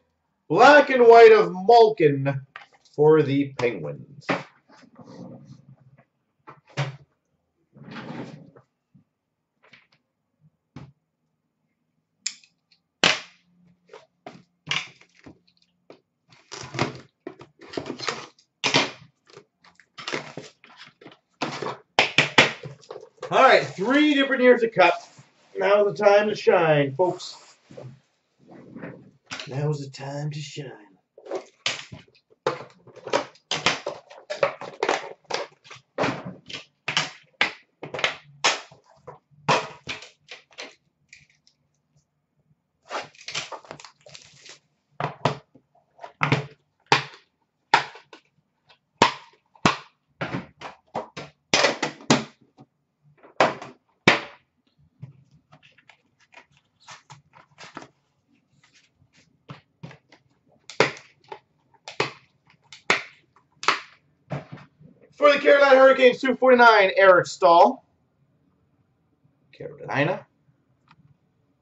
black and white of Malkin for the Penguins. All right, three different years of cup. Now's the time to shine, folks. Now's the time to shine. For the Carolina Hurricanes, 249, Eric Staal. Carolina.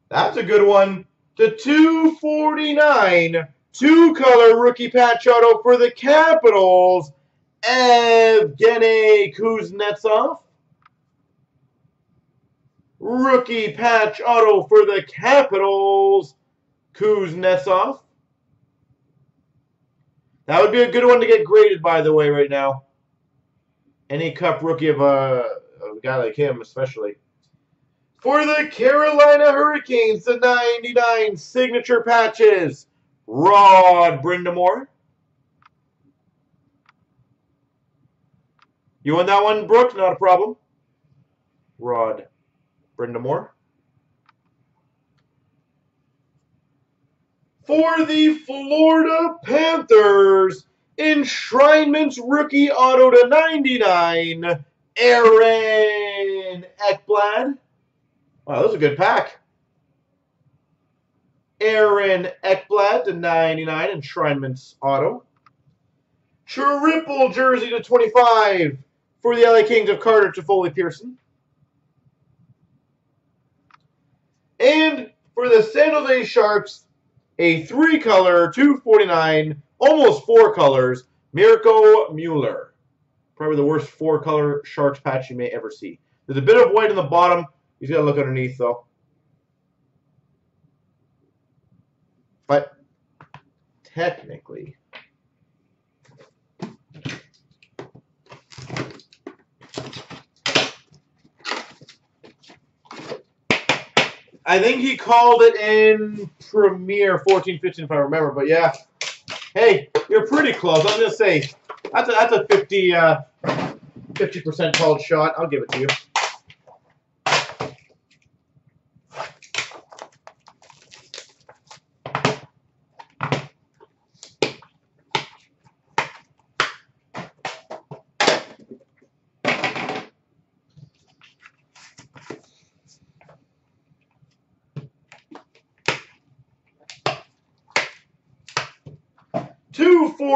That's a good one. The 249, two-color rookie patch auto for the Capitals, Evgeny Kuznetsov. Rookie patch auto for the Capitals, Kuznetsov. That would be a good one to get graded, by the way, right now any cup rookie of a, of a guy like him, especially. For the Carolina Hurricanes, the 99 signature patches, Rod Brind'Amour. You want that one, Brooke? Not a problem. Rod Brind'Amour. For the Florida Panthers, Enshrinement's rookie auto to 99, Aaron Ekblad. Wow, that was a good pack. Aaron Ekblad to 99, Enshrinement's auto. Triple jersey to 25 for the LA Kings of Carter Toffoli Pearson. And for the San Jose Sharks, a three-color 249 almost four colors, Mirco Mueller. Probably the worst four-color Sharks patch you may ever see. There's a bit of white in the bottom. He's got to look underneath, though. But technically, I think he called it in Premier 14, 15, if I remember. But yeah, Hey, you're pretty close. I'm gonna say that's a that's a 50 uh, 50% called shot. I'll give it to you.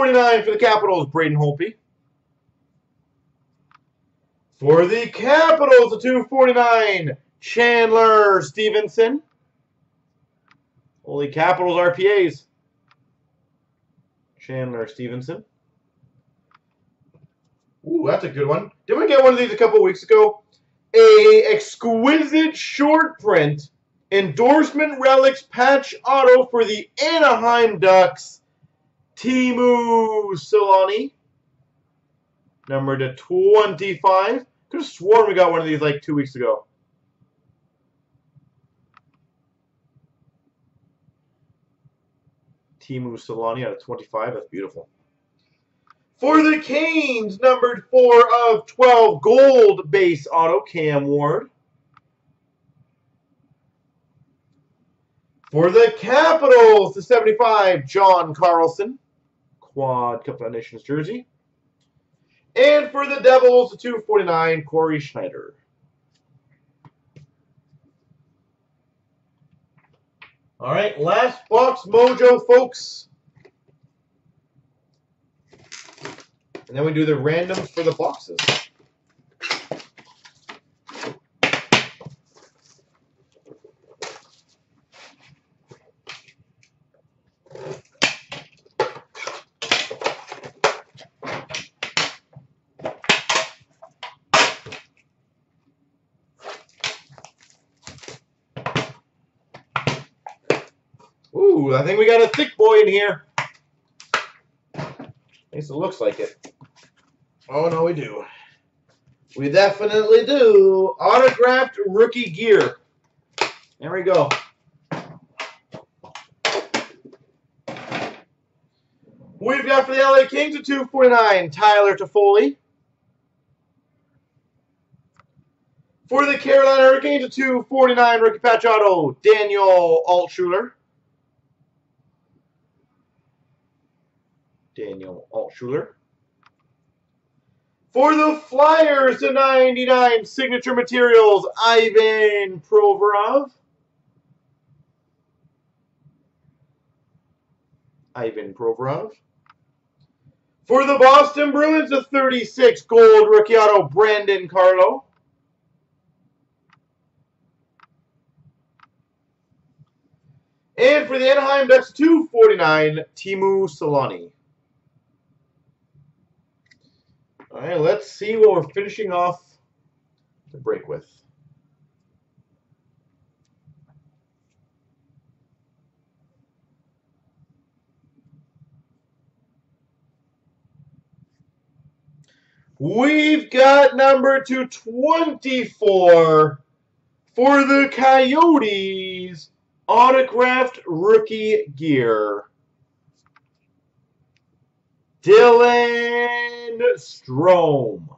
Two forty nine for the Capitals, Braden Holtby. For the Capitals, the 249, Chandler Stephenson. Holy Capitals RPAs. Chandler Stephenson. Ooh, that's a good one. Did we get one of these a couple weeks ago? A exquisite short print Endorsement Relics patch auto for the Anaheim Ducks, Teemu Selanne. Number to 25. Could have sworn we got one of these like two weeks ago. Teemu Selanne out of 25. That's beautiful. For the Canes, numbered 4 of 12, gold base auto, Cam Ward. For the Capitals, the 75, John Carlson, Quad Cup Foundations jersey. And for the Devils, the 249, Cory Schneider. All right, last box mojo, folks. And then we do the randoms for the boxes. Ooh, I think we got a thick boy in here. At least it looks like it. Oh, no, we do. We definitely do. Autographed rookie gear. There we go. We've got for the LA Kings a 249, Tyler Toffoli. For the Carolina Hurricanes, a 249 rookie patch auto, Daniel Altshuller. Altshuller. For the Flyers, the 99 signature materials, Ivan Provorov. Ivan Provorov. For the Boston Bruins, the 36 gold rookie auto, Brandon Carlo. And for the Anaheim Ducks, 249, Teemu Selanne. All right, let's see what we're finishing off the break with. We've got number 224 for the Coyotes autographed rookie gear. Dylan Strome.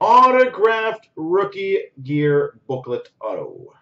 Autographed rookie gear booklet auto.